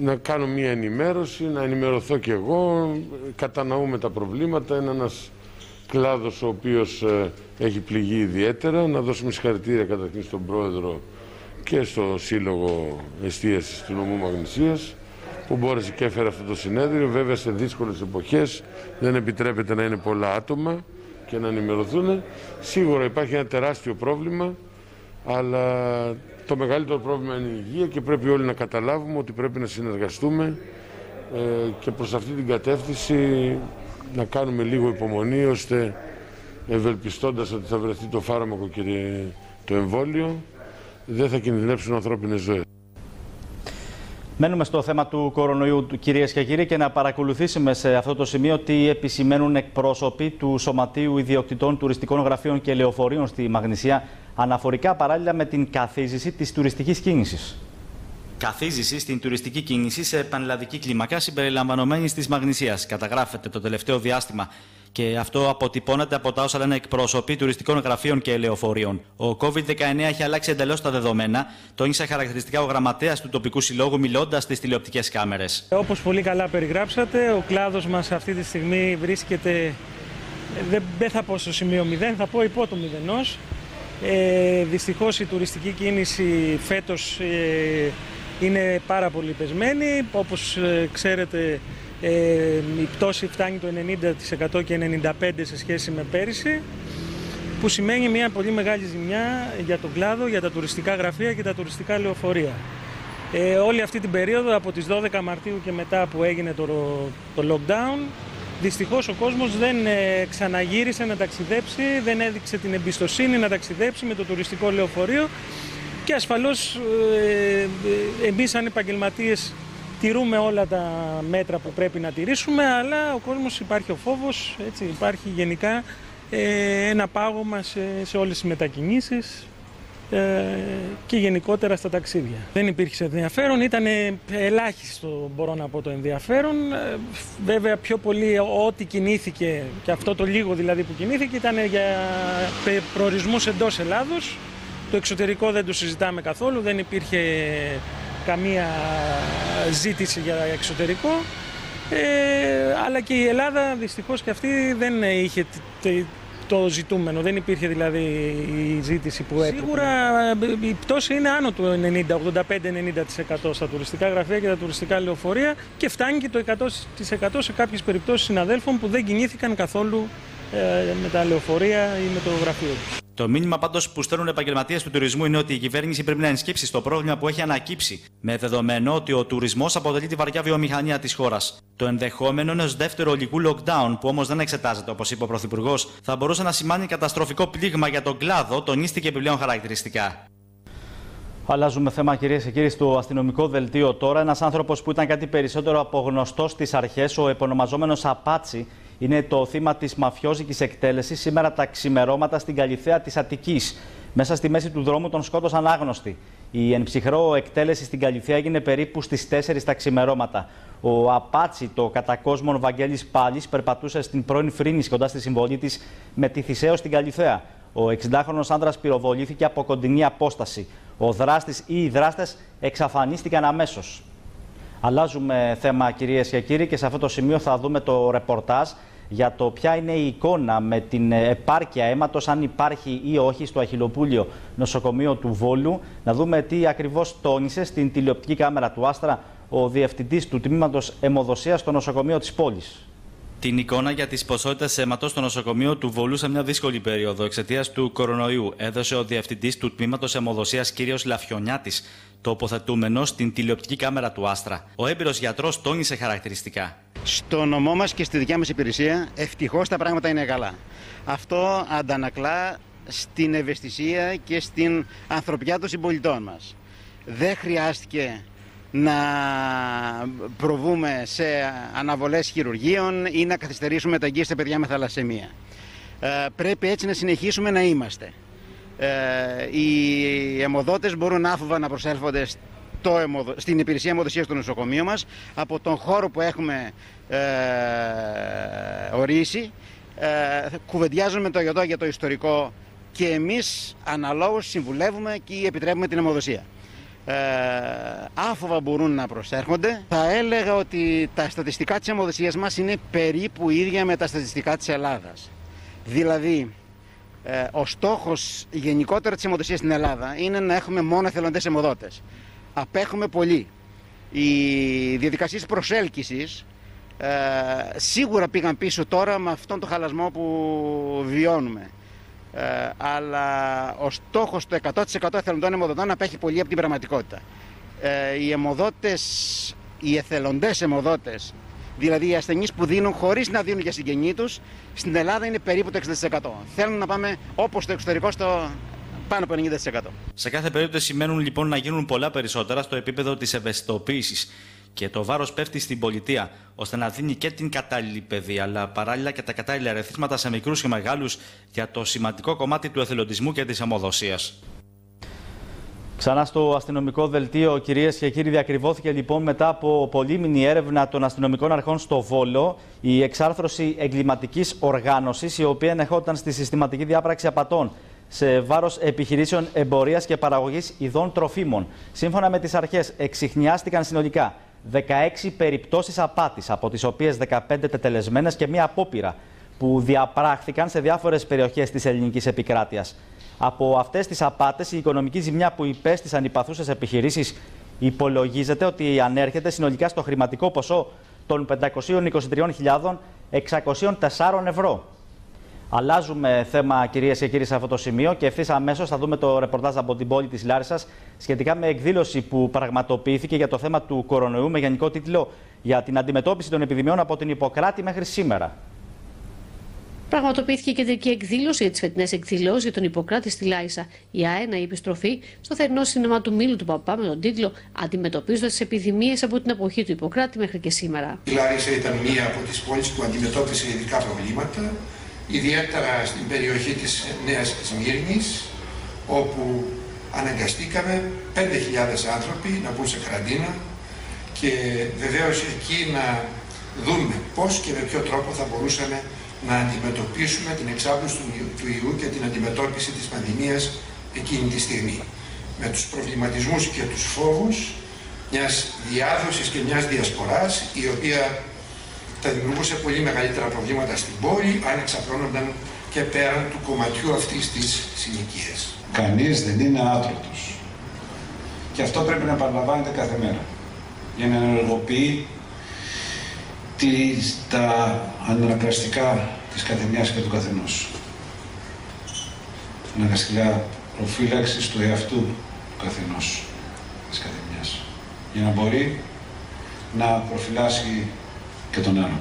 να κάνω μια ενημέρωση, να ενημερωθώ κι εγώ. Κατανοούμε τα προβλήματα. Είναι ένας κλάδος ο οποίος ε, έχει πληγεί ιδιαίτερα. Να δώσουμε συγχαρητήρια καταρχήν στον Πρόεδρο και στο Σύλλογο Εστίασης του Νομού Μαγνησίας που μπόρεσε και έφερε αυτό το συνέδριο. Βέβαια σε δύσκολες εποχές δεν επιτρέπεται να είναι πολλά άτομα και να ενημερωθούν. Σίγουρα υπάρχει ένα τεράστιο πρόβλημα αλλά το μεγαλύτερο πρόβλημα είναι η υγεία και πρέπει όλοι να καταλάβουμε ότι πρέπει να συνεργαστούμε ε, και προς αυτή την κατεύθυνση να κάνουμε λίγο υπομονή ώστε ευελπιστώντας ότι θα βρεθεί το φάρμακο και το εμβόλιο δεν θα κινδυνεύσουν ανθρώπινες ζωές.
Μένουμε στο θέμα του κορονοϊού, κυρίες και κύριοι, και να παρακολουθήσουμε σε αυτό το σημείο τι επισημαίνουν εκπρόσωποι του Σωματείου Ιδιοκτητών Τουριστικών Γραφείων και Λεωφορείων στη Μαγνησία, αναφορικά παράλληλα με την καθίζηση της τουριστικής κίνησης.
Καθίζηση στην τουριστική κίνηση σε πανελλαδική κλίμακα συμπεριλαμβανομένη της Μαγνησίας καταγράφεται το τελευταίο διάστημα και αυτό αποτυπώνεται από τα όσα λένε εκπρόσωποι τουριστικών γραφείων και ελεοφορείων. Ο COVID-19 έχει αλλάξει εντελώς τα δεδομένα, τόνισε χαρακτηριστικά ο γραμματέας του τοπικού συλλόγου μιλώντας στις τηλεοπτικές κάμερες.
Όπως πολύ καλά περιγράψατε, ο κλάδος μας αυτή τη στιγμή βρίσκεται. Δεν θα πω στο σημείο 0, θα πω υπό το μηδενός. Ε, δυστυχώς η τουριστική κίνηση φέτος ε, είναι πάρα πολύ πεσμένη. Όπως ε, ξέρετε ε, η πτώση φτάνει το 90% και 95% σε σχέση με πέρυσι που σημαίνει μια πολύ μεγάλη ζημιά για τον κλάδο, για τα τουριστικά γραφεία και τα τουριστικά λεωφορεία. Ε, όλη αυτή την περίοδο από τις 12 Μαρτίου και μετά που έγινε το, το lockdown δυστυχώς ο κόσμος δεν ε, ξαναγύρισε να ταξιδέψει, δεν έδειξε την εμπιστοσύνη να ταξιδέψει με το τουριστικό λεωφορείο και ασφαλώς ε, ε εμείς σαν επαγγελματίες τηρούμε όλα τα μέτρα που πρέπει να τηρήσουμε, αλλά ο κόσμος υπάρχει ο φόβος, έτσι, υπάρχει γενικά ε, ένα πάγωμα σε, σε όλες τις μετακινήσεις. ε, και γενικότερα στα ταξίδια. Δεν υπήρχε ενδιαφέρον, ήταν ελάχιστο μπορώ να πω το ενδιαφέρον. Ε, βέβαια πιο πολύ ό,τι κινήθηκε και αυτό το λίγο δηλαδή που κινήθηκε ήταν για προορισμούς εντός Ελλάδος. Το εξωτερικό δεν το συζητάμε καθόλου, δεν υπήρχε καμία ζήτηση για εξωτερικό. Ε, αλλά και η Ελλάδα δυστυχώς και αυτή δεν είχε το ζητούμενο, δεν υπήρχε δηλαδή η ζήτηση που έπρεπε. Σίγουρα ε, η πτώση είναι άνω του 85-90% στα τουριστικά γραφεία και τα τουριστικά λεωφορεία και φτάνει και το 100% σε κάποιες περιπτώσεις συναδέλφων που δεν κινήθηκαν καθόλου ε, με τα λεωφορεία ή με το γραφείο τους.
Το μήνυμα πάντως που στέλνουν επαγγελματίες του τουρισμού είναι ότι η κυβέρνηση πρέπει να ενσκύψει στο πρόβλημα που έχει ανακύψει, με δεδομένο ότι ο τουρισμός αποτελεί τη βαριά βιομηχανία της χώρας. Το ενδεχόμενο ενός δεύτερου ολικού lockdown, που όμως δεν εξετάζεται όπως είπε ο Πρωθυπουργός, θα μπορούσε να σημάνει καταστροφικό πλήγμα για τον κλάδο, τονίστηκε επιπλέον χαρακτηριστικά.
Αλλάζουμε θέμα, κυρίες και κύριοι, στο αστυνομικό δελτίο τώρα. Ένας άνθρωπος που ήταν κάτι περισσότερο από γνωστό στις αρχές, ο επωνομαζόμενος Απάτσι, είναι το θύμα της μαφιόζικης εκτέλεσης σήμερα τα ξημερώματα στην Καλυθέα της Αττικής. Μέσα στη μέση του δρόμου τον σκότωσαν άγνωστοι. Η ενψυχρό εκτέλεση στην Καλυθέα έγινε περίπου στις 4 τα ξημερώματα. Ο Απάτσι, το κατακόσμον Βαγγέλης Πάλης, περπατούσε στην πρώην Φρύνη κοντά στη συμβολή της με τη Θησαίο στην Καλυθέα. Ο 60χρονο άντρας πυροβολήθηκε από κοντινή απόσταση. Ο δράστης ή οι δράστες εξαφανίστηκαν αμέσως. Αλλάζουμε θέμα, κυρίες και κύριοι, και σε αυτό το σημείο θα δούμε το ρεπορτάζ για το ποια είναι η εικόνα με την επάρκεια αίματος, αν υπάρχει ή όχι στο Αχυλοπούλιο νοσοκομείο του Βόλου. Να δούμε τι ακριβώς τόνισε στην τηλεοπτική κάμερα του Άστρα ο Διευθυντής του Τμήματος Αιμοδοσίας στο νοσοκομείο της πόλης.
Την εικόνα για τις ποσότητες αίματος στο νοσοκομείο του Βόλου σε μια δύσκολη περίοδο εξαιτίας του κορονοϊού έδωσε ο Διευθυντής του Τμήματος Αιμοδοσίας κ. Λαφιονιάτης, τοποθετούμενος στην τηλεοπτική κάμερα του Άστρα. Ο έμπειρος γιατρός τόνισε χαρακτηριστικά.
Στο νομό μας και στη δικιά μας υπηρεσία, ευτυχώς τα πράγματα είναι καλά. Αυτό αντανακλά στην ευαισθησία και στην ανθρωπιά των συμπολιτών μας. Δεν χρειάστηκε να προβούμε σε αναβολές χειρουργείων ή να καθυστερήσουμε τα εγγύη παιδιά με θαλασσεμία. Ε, πρέπει έτσι να συνεχίσουμε να είμαστε. Ε, οι αιμοδότες μπορούν άφοβα να προσέλθονται στο στην υπηρεσία αιμοδοσίας στο νοσοκομείο μας, από τον χώρο που έχουμε ε, ορίσει, ε, κουβεντιάζουμε με το ΙΟΤΟ για το ιστορικό και εμείς αναλόγως συμβουλεύουμε και επιτρέπουμε την αιμοδοσία. Ε, άφοβα μπορούν να προσέρχονται. Θα έλεγα ότι τα στατιστικά της αιμοδοσίας μας είναι περίπου ίδια με τα στατιστικά της Ελλάδας. Δηλαδή, ε, ο στόχος γενικότερα της αιμοδοσίας στην Ελλάδα είναι να έχουμε μόνο εθελοντές αιμοδότες. Απέχουμε πολύ. Οι διαδικασίες προσέλκυσης ε, σίγουρα πήγαν πίσω τώρα με αυτόν τον χαλασμό που βιώνουμε. Ε, αλλά ο στόχος του 100% εθελοντών αιμοδοτών απέχει πολύ από την πραγματικότητα. Ε, οι αιμοδότες, οι εθελοντές αιμοδότες, δηλαδή οι ασθενείς που δίνουν χωρίς να δίνουν για συγγενή τους, στην Ελλάδα είναι περίπου το 60%. Θέλουν να πάμε όπως στο εξωτερικό στο πάνω από 90%.
Σε κάθε περίπτωση σημαίνουν λοιπόν να γίνουν πολλά περισσότερα στο επίπεδο της ευαισθητοποίησης και το βάρος πέφτει στην πολιτεία, ώστε να δίνει και την κατάλληλη παιδεία, αλλά παράλληλα και τα κατάλληλα ρεθίσματα σε μικρούς και μεγάλους για το σημαντικό κομμάτι του εθελοντισμού και της αμοδοσίας.
Ξανά στο αστυνομικό δελτίο, κυρίες και κύριοι, διακριβώθηκε λοιπόν μετά από πολύμηνη έρευνα των αστυνομικών αρχών στο Βόλο η εξάρθρωση εγκληματικής οργάνωσης, η οποία ενεχόταν στη συστηματική διάπραξη απατών σε βάρος επιχειρήσεων εμπορίας και παραγωγής ειδών τροφίμων. Σύμφωνα με τις αρχές, εξηχνιάστηκαν συνολικά 16 περιπτώσεις απάτης, από τις οποίες 15 τετελεσμένες και μία απόπειρα που διαπράχθηκαν σε διάφορες περιοχές της ελληνικής επικράτειας. Από αυτές τις απάτες, η οικονομική ζημιά που υπέστησαν οι παθούσες επιχειρήσεις υπολογίζεται ότι ανέρχεται συνολικά στο χρηματικό ποσό των 523.604 ευρώ. Αλλάζουμε θέμα, κυρίες και κύριοι, σε αυτό το σημείο και ευθύς αμέσως θα δούμε το ρεπορτάζ από την πόλη της Λάρισας σχετικά με εκδήλωση που πραγματοποιήθηκε για το θέμα του κορονοϊού με γενικό τίτλο Για την αντιμετώπιση των επιδημιών από την Ιπποκράτη μέχρι σήμερα.
Πραγματοποιήθηκε κεντρική εκδήλωση για τις φετινές εκδηλώσεις για τον Ιπποκράτη στη Λάρισα. Η ΑΕΝΑ, η επιστροφή στο θερινό σινεμά του Μήλου του Παπά με τον τίτλο Αντιμετωπίζοντας τις επιδημίε από την εποχή του Ιπποκράτη μέχρι και σήμερα.
Η Λάρισα ήταν μία από τις πόλεις που αντιμετώπισε ειδικά προβλήματα ιδιαίτερα στην περιοχή της Νέας Σμύρνης, όπου αναγκαστήκαμε 5.000 άνθρωποι να μπουν σε καραντίνα και βεβαίως εκεί να δούμε πώς και με ποιο τρόπο θα μπορούσαμε να αντιμετωπίσουμε την εξάπλωση του ιού και την αντιμετώπιση της πανδημίας εκείνη τη στιγμή. Με τους προβληματισμούς και τους φόβους μιας διάδοσης και μιας διασποράς η οποία θα δημιουργούσε πολύ μεγαλύτερα προβλήματα στην πόλη αν εξαπλώνονταν και πέραν του κομματιού αυτής της συνοικίας.
Κανείς δεν είναι άτρωτος. Και αυτό πρέπει να παραλαμβάνεται κάθε μέρα για να ενεργοποιεί τις, τα αναγκαστικά της καθεμιάς και του καθενός. Αναγκαστικά προφύλαξης του εαυτού του καθενός της καθεμιάς για να μπορεί να προφυλάσει και τον άλλον.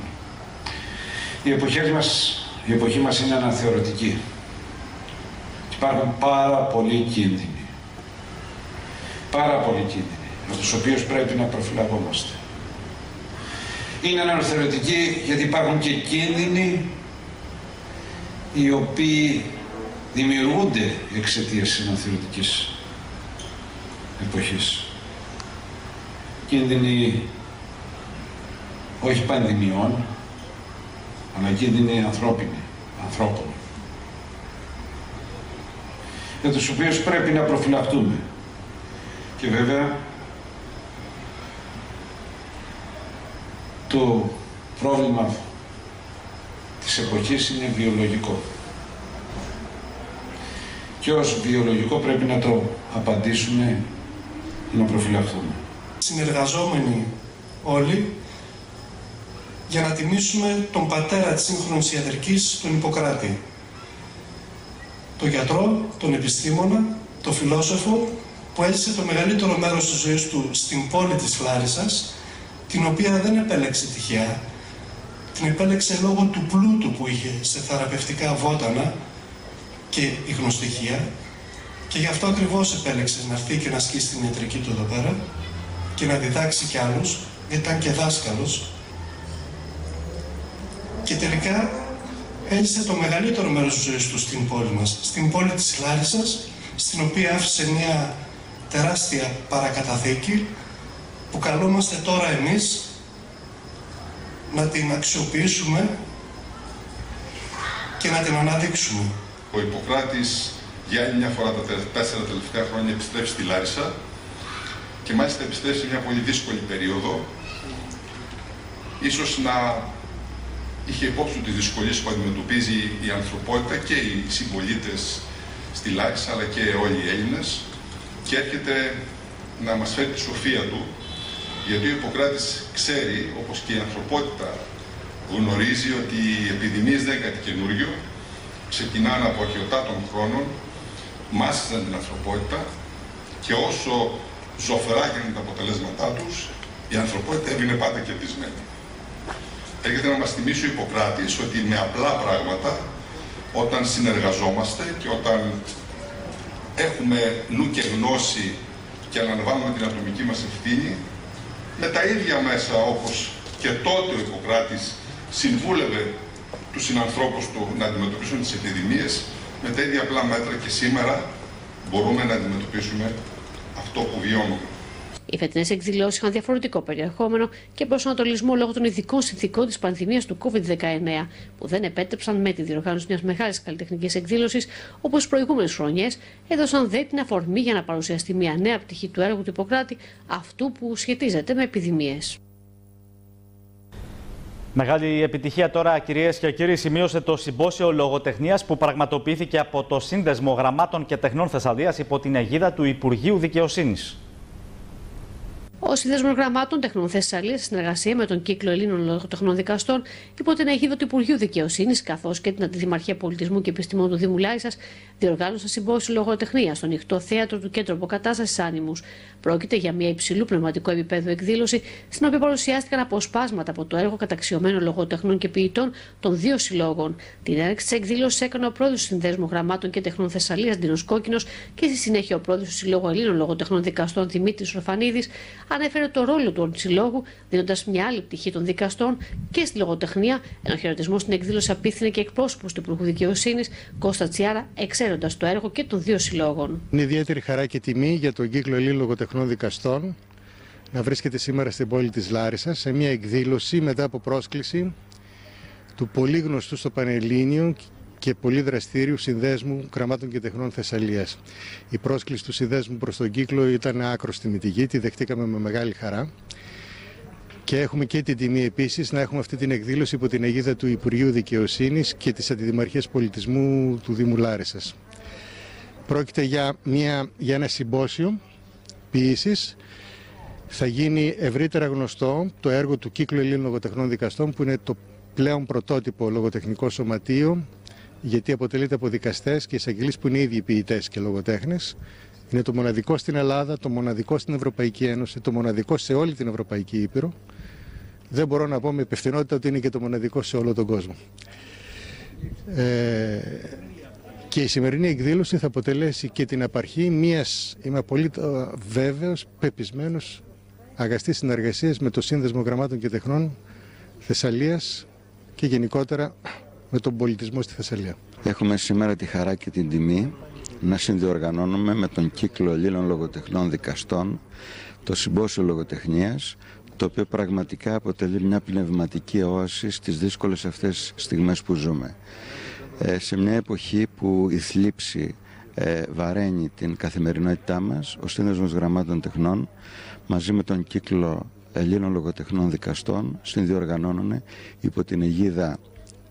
Η εποχή μας, η εποχή μας είναι αναθεωρητική. Υπάρχουν πάρα πολλοί κίνδυνοι. Πάρα πολλοί κίνδυνοι, με τους οποίους πρέπει να προφυλαγόμαστε. Είναι αναθεωρητική γιατί υπάρχουν και κίνδυνοι οι οποίοι δημιουργούνται εξαιτίας της αναθεωρητικής εποχής. Κίνδυνοι όχι πανδημιών, αλλά κίνδυνοι ανθρώπινοι, ανθρώπων, για τους οποίους πρέπει να προφυλακτούμε. Και βέβαια, το πρόβλημα της εποχής είναι βιολογικό. Και ως βιολογικό πρέπει να το απαντήσουμε και να προφυλαχθούμε.
Συνεργαζόμενοι όλοι για να τιμήσουμε τον πατέρα της σύγχρονης ιατρικής, τον Ιπποκράτη. Τον γιατρό, τον επιστήμονα, τον φιλόσοφο που έζησε το μεγαλύτερο μέρος της ζωής του στην πόλη της Λάρισας, την οποία δεν επέλεξε τυχαία, την επέλεξε λόγω του πλούτου που είχε σε θεραπευτικά βότανα και υγνοστοιχεία και γι' αυτό ακριβώς επέλεξε να έρθει και να ασκήσει την ιατρική του εδώ πέρα και να διδάξει κι άλλους, ήταν και δάσκαλος. Και τελικά έζησε το μεγαλύτερο μέρος της ζωής του στην πόλη μας, στην πόλη της Λάρισας, στην οποία άφησε μια
τεράστια παρακαταθήκη που καλούμαστε τώρα εμείς να την αξιοποιήσουμε και να την αναδείξουμε.
Ο Ιπποκράτης για άλλη μια φορά τα τέσσερα τελευταία χρόνια επιστρέφει στη Λάρισα και μάλιστα επιστρέφει σε μια πολύ δύσκολη περίοδο. Ίσως να είχε υπόψη του τις δυσκολίες που αντιμετωπίζει η ανθρωπότητα και οι συμπολίτες στη Λάρισα αλλά και όλοι οι Έλληνες και έρχεται να μας φέρει τη σοφία του γιατί ο Ιπποκράτης ξέρει, όπως και η ανθρωπότητα γνωρίζει ότι οι επιδημίες δεν είναι κάτι καινούριο, ξεκινάνε από αρχαιοτά των χρόνων, μάσησαν την ανθρωπότητα και όσο ζωφερά γίνουν τα αποτελέσματά τους, η ανθρωπότητα έμεινε πάντα κερδισμένη. Έρχεται να μας θυμίσει ο Ιπποκράτης ότι με απλά πράγματα, όταν συνεργαζόμαστε και όταν έχουμε νου και γνώση και αναλαμβάνουμε την ατομική μας ευθύνη, με τα ίδια μέσα όπως και τότε ο Ιπποκράτης συμβούλευε τους συνανθρώπους του να αντιμετωπίσουν τις επιδημίες, με τα ίδια απλά μέτρα και σήμερα μπορούμε να αντιμετωπίσουμε αυτό που βιώνουμε.
Οι φετινέ εκδηλώσεις είχαν διαφορετικό περιεχόμενο και προσανατολισμό λόγω των ειδικών συνθήκων της πανδημίας του COVID-19, που δεν επέτρεψαν με τη διοργάνωση μιας μεγάλης καλλιτεχνικής εκδήλωσης όπως τι προηγούμενες χρονιές, έδωσαν δε την αφορμή για να παρουσιαστεί μια νέα πτυχή του έργου του Ιπποκράτη, αυτού που σχετίζεται με επιδημίες.
Μεγάλη επιτυχία τώρα, κυρίες και κύριοι, σημείωσε το συμπόσιο λογοτεχνίας που πραγματοποιήθηκε από το Σύνδεσμο Γραμμάτων και Τεχνών Θεσσαλίας υπό την αιγίδα του Υπουργείου Δικαιοσύνης.
Ο Σύνδεσμο Γραμμάτων Τεχνών Θεσσαλίας, σε συνεργασία με τον Κύκλο Ελλήνων Λογοτεχνών Δικαστών, υπό την αιγύδα του Υπουργείου Δικαιοσύνης, καθώς και την Αντιδημαρχία Πολιτισμού και Επιστημών του Δήμου Λάισα, διοργάνωσαν συμπόσιο λογοτεχνίας στο ανοιχτό θέατρο του Κέντρου Αποκατάστασης Άνιμου. Πρόκειται για μια υψηλού πνευματικού επίπεδου εκδήλωση, στην οποία παρουσιάστηκαν αποσπάσματα από το έργο καταξιωμένων λογοτεχνών και ποιητών των δύο συλλόγων. Την έναρξη της εκδήλωσης έκανε ο πρόεδρος του Συνδέσμου Γραμμάτων και Τεχνών Θεσσαλίας, Ντίνο Κόκκινος, και στη συνέχεια ο πρόεδρος του Συλλόγου Ελλήνων Λογοτεχνών Δικαστών, Δημήτρης Ροφανίδης, ανέφερε το ρόλο του συλλόγου, δίνοντας μια άλλη πτυχή των δικαστών και στη λογοτεχνία, ενώ χαιρετισμό στην εκδήλωση απίθυνε και εκπρόσωπος του Υπουργού Δικαιοσύνης, Κώστα Τσιάρα, εξαίροντας το έργο και των δύο συλλόγων.
Είναι ιδιαίτερη χαρά και τιμή για τον κύκλο Ελλήνων Λογοτεχνών Δικαστών να βρίσκεται σήμερα στην πόλη της Λάρισας σε μια εκδήλωση μετά από πρόσκληση του πολύ γνωστού στο Πανελλήνιο και πολύ δραστήριου Συνδέσμου Κραμάτων και Τεχνών Θεσσαλίας. Η πρόσκληση του Συνδέσμου προς τον κύκλο ήταν άκρος τιμητική, τη δεχτήκαμε με μεγάλη χαρά. Και έχουμε και την τιμή επίσης να έχουμε αυτή την εκδήλωση υπό την αιγίδα του Υπουργείου Δικαιοσύνης και της Αντιδημαρχίας Πολιτισμού του Δήμου Λάρισα. Πρόκειται για, μια, για ένα συμπόσιο ποιήσης. Θα γίνει ευρύτερα γνωστό το έργο του Κύκλου Ελλήνων Λογοτεχνών Δικαστών, που είναι το πλέον πρωτότυπο λογοτεχνικό σωματείο γιατί αποτελείται από δικαστές και εισαγγελείς που είναι ήδη ποιητές και λογοτέχνες. Είναι το μοναδικό στην Ελλάδα, το μοναδικό στην Ευρωπαϊκή Ένωση, το μοναδικό σε όλη την Ευρωπαϊκή Ήπειρο. Δεν μπορώ να πω με υπευθυνότητα ότι είναι και το μοναδικό σε όλο τον κόσμο. Ε, και η σημερινή εκδήλωση θα αποτελέσει και την απαρχή μιας, είμαι απολύτω βέβαιος, πεπισμένος, αγαστής συνεργασίας με το Σύνδεσμο Γραμμάτων και Τεχνών Θεσσαλίας και γενικότερα με τον πολιτισμό στη Θεσσαλία.
Έχουμε σήμερα τη χαρά και την τιμή να συνδιοργανώνουμε με τον κύκλο Ελλήνων Λογοτεχνών Δικαστών το Συμπόσιο Λογοτεχνίας το οποίο πραγματικά αποτελεί μια πνευματική όαση στις δύσκολες αυτές στιγμές που ζούμε. Ε, σε μια εποχή που η θλίψη ε, βαραίνει την καθημερινότητά μας, ο Σύνδεσμος Γραμμάτων Τεχνών μαζί με τον κύκλο Ελλήνων Λογοτεχνών Δικαστών συνδιοργανώνουν υπό την αιγίδα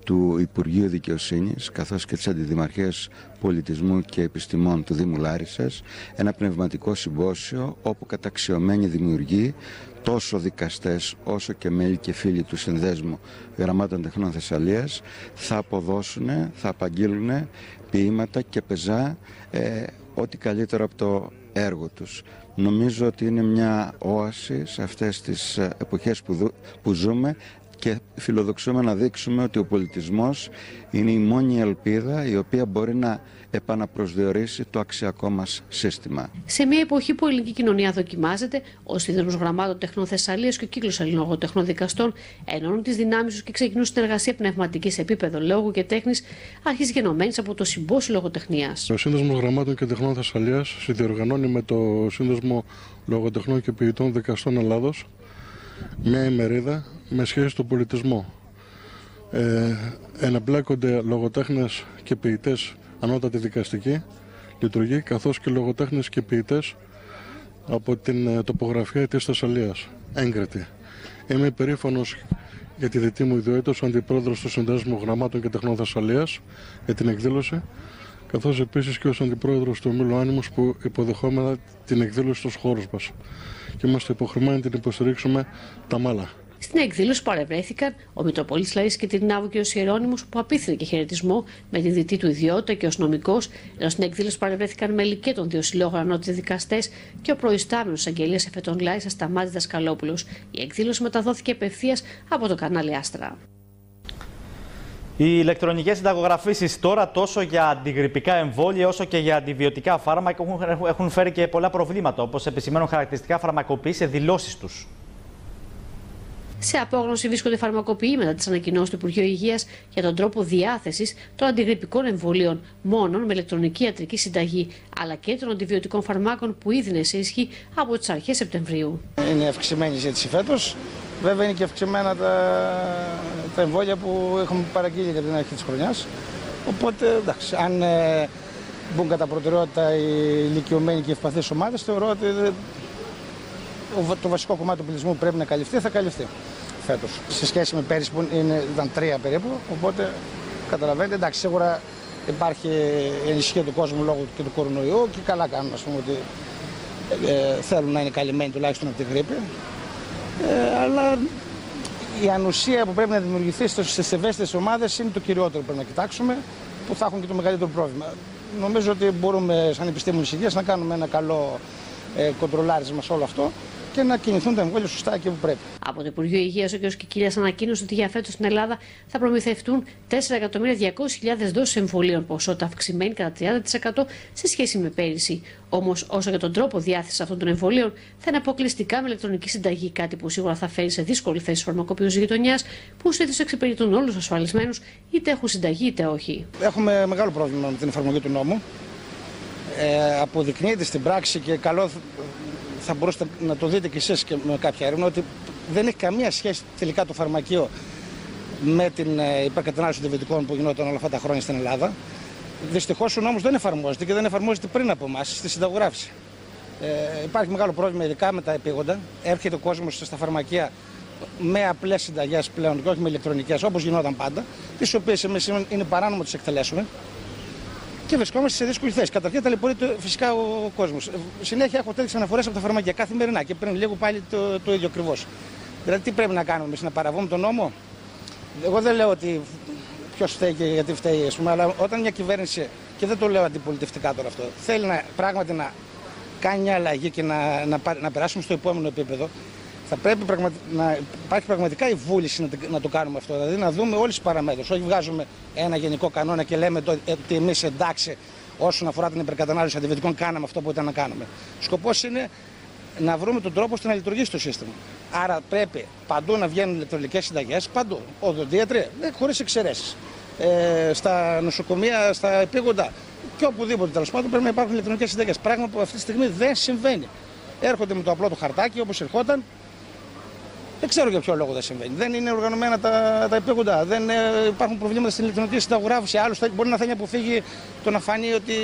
του Υπουργείου Δικαιοσύνης καθώς και της Αντιδημαρχίας Πολιτισμού και Επιστημών του Δήμου Λάρισας ένα πνευματικό συμπόσιο όπου καταξιωμένοι δημιουργοί τόσο δικαστές όσο και μέλη και φίλοι του Συνδέσμου Γραμμάτων Τεχνών Θεσσαλίας θα αποδώσουν, θα απαγγείλουν ποίηματα και πεζά ε, ό,τι καλύτερο από το έργο τους. Νομίζω ότι είναι μια όαση σε αυτές τις εποχές που, που ζούμε και φιλοδοξούμε να δείξουμε ότι ο πολιτισμός είναι η μόνη ελπίδα η οποία μπορεί να επαναπροσδιορίσει το αξιακό μας σύστημα.
Σε μια εποχή που η ελληνική κοινωνία δοκιμάζεται, ο Σύνδεσμο Γραμμάτων Τεχνών Θεσσαλίας και ο Κύκλος Ελληνικών Λογοτεχνών Δικαστών ενώνουν τις δυνάμεις τους και ξεκινούν συνεργασία πνευματικής σε επίπεδο λόγου και τέχνης, αρχής γενομένης από το Συμπόσιο Λογοτεχνίας.
Ο Σύνδεσμο Γραμμάτων και Τεχνών Θεσσαλίας συνδιοργανώνει με το Σύνδεσμο Λογοτεχνών και Ποιητών Δικαστών Ελλάδος μια ημερίδα με σχέση στο πολιτισμό. Ε, εναπλέκονται λογοτέχνες και ποιητές ανώτατη δικαστική λειτουργεί, καθώς και λογοτέχνες και ποιητές από την ε, τοπογραφία της Θεσσαλίας, έγκριτη. Είμαι υπερήφανος για τη δυτή μου ιδιότητας ως αντιπρόεδρος του Συνδέσμου Γραμμάτων και Τεχνών Θεσσαλίας για την εκδήλωση, καθώς επίσης και ως αντιπρόεδρος του Μήλου Άνιμος που υποδεχόμενα την εκδήλωση στους χώρους μας και είμαστε υποχρεωμένοι να την υποστηρίξουμε τα μάλα.
Στην εκδήλωση παρευρέθηκαν ο Μητροπολίτης Λαή και Τυρνάβου και ο Ιερόνιμο που απίθυνε και χαιρετισμό με την δυτή του ιδιότητα και ως νομικός, ενώ στην εκδήλωση παρευρέθηκαν μέλη και των δύο συλλόγων ανώτατοι δικαστές και ο προϊστάμενος αγγελίας εφετών Λάη Ασταμάτη Δασκαλόπουλος. Η εκδήλωση μεταδόθηκε απευθείας από το κανάλι Άστρα.
Οι ηλεκτρονικές συνταγογραφήσει τώρα τόσο για αντιγρυπικά εμβόλια όσο και για αντιβιωτικά φάρμακα έχουν φέρει και πολλά προβλήματα, όπως επισημαίνουν χαρακτηριστικά φαρμακοποιοί σε δηλώσεις τους.
Σε απόγνωση βρίσκονται φαρμακοποιοί μετά τις ανακοινώσεις του Υπουργείου Υγείας για τον τρόπο διάθεσης των αντιγρυπικών εμβολίων μόνον με ηλεκτρονική ιατρική συνταγή, αλλά και των αντιβιωτικών φαρμάκων που ήδη είναι σε ισχύ από τις αρχές Σεπτεμβρίου.
Είναι αυξημένη η ζήτηση φέτος. Βέβαια είναι και αυξημένα τα, τα εμβόλια που έχουμε παραγγείλει για την αρχή της χρονιάς. Οπότε εντάξει, αν ε, μπουν κατά προτεραιότητα οι ηλικιωμένοι και οι ευπαθείς ομάδες, θεωρώ ότι το βασικό κομμάτι του πληθυσμού που πρέπει να καλυφθεί θα καλυφθεί φέτος. Σε σχέση με πέρυσι που είναι, ήταν τρία περίπου. Οπότε καταλαβαίνετε, εντάξει, σίγουρα υπάρχει ενισχύει του κόσμου λόγω και του κορονοϊού και καλά κάνουν ας πούμε, ότι ε, θέλουν να είναι καλυμμένοι τουλάχιστον από τη γρήπη. Ε, αλλά η ανουσία που πρέπει να δημιουργηθεί στις ευαίσθητες ομάδες είναι το κυριότερο που πρέπει να κοιτάξουμε, που θα έχουν και το μεγαλύτερο πρόβλημα. Νομίζω ότι μπορούμε, σαν επιστήμονες υγείας, να κάνουμε ένα καλό ε, κοντρολάρισμα σε όλο αυτό και να κινηθούν τα εμβόλια σωστά εκεί που πρέπει.
Από το Υπουργείο Υγείας, ο κ. Κικίλιας ανακοίνωσε ότι για φέτος στην Ελλάδα θα προμηθευτούν 4.200.000 δόσεις εμβολίων, ποσότητα αυξημένη κατά 30% σε σχέση με πέρυσι. Όμως, όσο για τον τρόπο διάθεσης αυτών των εμβολίων, θα είναι αποκλειστικά με ηλεκτρονική συνταγή, κάτι που σίγουρα θα φέρει σε δύσκολη θέση στου φαρμακοποιού γειτονιάς, που συνήθω εξυπηρετούν όλους τους ασφαλισμένους, είτε έχουν συνταγή είτε όχι.
Έχουμε μεγάλο πρόβλημα με την εφαρμογή του νόμου. Ε, αποδεικνύεται στην πράξη και καλό θα μπορούσατε να το δείτε κι εσείς και με κάποια έρευνα ότι δεν έχει καμία σχέση τελικά το φαρμακείο με την ε, υπερκατανάλωση των δυτικών που γινόταν όλα αυτά τα χρόνια στην Ελλάδα. Δυστυχώς ο νόμος δεν εφαρμόζεται και δεν εφαρμόζεται πριν από εμάς στη συνταγογράφηση. Ε, υπάρχει μεγάλο πρόβλημα, ειδικά με τα επίγοντα. Έρχεται ο κόσμος στα φαρμακεία με απλές συνταγές πλέον και όχι με ηλεκτρονικές όπως γινόταν πάντα, τις οποίες εμείς είναι παράνομο τις εκτελέσουμε και βρισκόμαστε σε δύσκολη θέση. Καταρχήν ταλαιπωρείται φυσικά ο, ο κόσμο. Συνέχεια έχω τέτοιες αναφορές από τα φαρμακεία καθημερινά και πριν λίγο πάλι το, το ίδιο ακριβώς. Δηλαδή, τι πρέπει να κάνουμε εμείς, να παραβούμε τον νόμο; Εγώ δεν λέω ότι ποιος φταίει και γιατί φταίει, ας πούμε, αλλά όταν μια κυβέρνηση, και δεν το λέω αντιπολιτευτικά τώρα αυτό, θέλει να, πράγματι να κάνει μια αλλαγή και να, να, να περάσουμε στο επόμενο επίπεδο, θα πρέπει να υπάρχει πραγματικά η βούληση να, να το κάνουμε αυτό. Δηλαδή να δούμε όλες τις παραμέτρους. Όχι βγάζουμε ένα γενικό κανόνα και λέμε το, ε, ότι εμείς εντάξει όσον αφορά την υπερκατανάλωση αντιβιωτικών κάναμε αυτό που ήταν να κάνουμε. Σκοπός είναι να βρούμε τον τρόπο ώστε να λειτουργήσει το σύστημα. Άρα πρέπει παντού να βγαίνουν ηλεκτρονικές συνταγές, παντού. Οδοντίατροι, ε, χωρίς εξαιρέσεις. Ε, στα νοσοκομεία, στα επίγοντα και οπουδήποτε τέλος πάντων πρέπει να υπάρχουν ηλεκτρονικές συνταγές. Πράγμα που αυτή τη στιγμή δεν συμβαίνει. Έρχονται με το απλό το χαρτάκι όπως ερχόταν, δεν ξέρω για ποιο λόγο δεν συμβαίνει. Δεν είναι οργανωμένα τα, τα επίγοντα. Δεν ε, υπάρχουν προβλήματα στην ηλεκτρονική συνταγογράφηση. Άλλο μπορεί να θέλει να αποφύγει το να φανεί ότι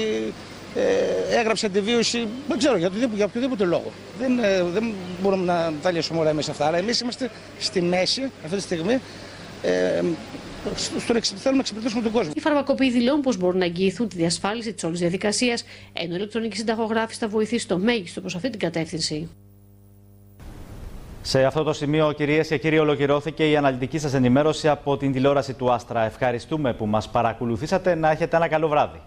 ε, έγραψε αντιβίωση. Δεν ξέρω για, οτιδήποτε, για οποιοδήποτε λόγο. Δεν, ε, δεν μπορούμε να τα λύσουμε όλα εμείς αυτά. Αλλά εμείς είμαστε στη μέση αυτή τη στιγμή. Ε, στον θέλουμε να εξυπηρετήσουμε τον κόσμο.
Οι φαρμακοποιοί δηλώνουν πως μπορούν να εγγυηθούν τη διασφάλιση της όλης διαδικασίας, ενώ η ηλεκτρονική συνταγογράφηση θα βοηθήσει το μέγιστο προς αυτή την κατεύθυνση.
Σε αυτό το σημείο, κυρίες και κύριοι, ολοκληρώθηκε η αναλυτική σας ενημέρωση από την τηλεόραση του Άστρα. Ευχαριστούμε που μας παρακολουθήσατε. Να έχετε ένα καλό βράδυ.